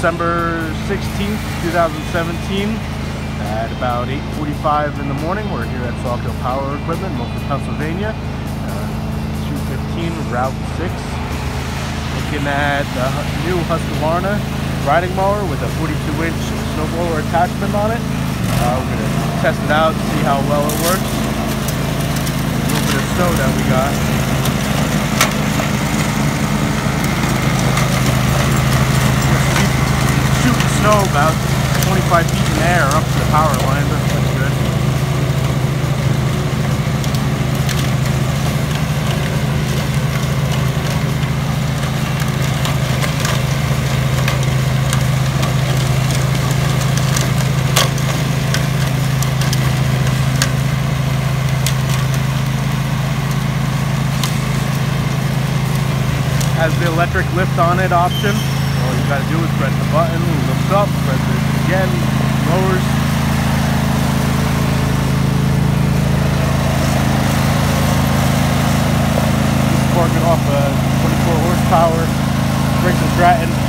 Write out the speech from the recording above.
December 16th, 2017 at about 8.45 in the morning. We're here at Sawkill Power Equipment, Milford, Pennsylvania. Uh, 215 Route 6. Looking at the new Husqvarna riding mower with a 42 inch snowblower attachment on it. Uh, we're going to test it out, see how well it works. A little bit of snow that we got. Snow about 25 feet in air up to the power line. That's pretty good. Has the electric lift on it option. Gotta do is press the button, lifts up, press it again, lowers. This is off a 24 horsepower Briggs & Stratton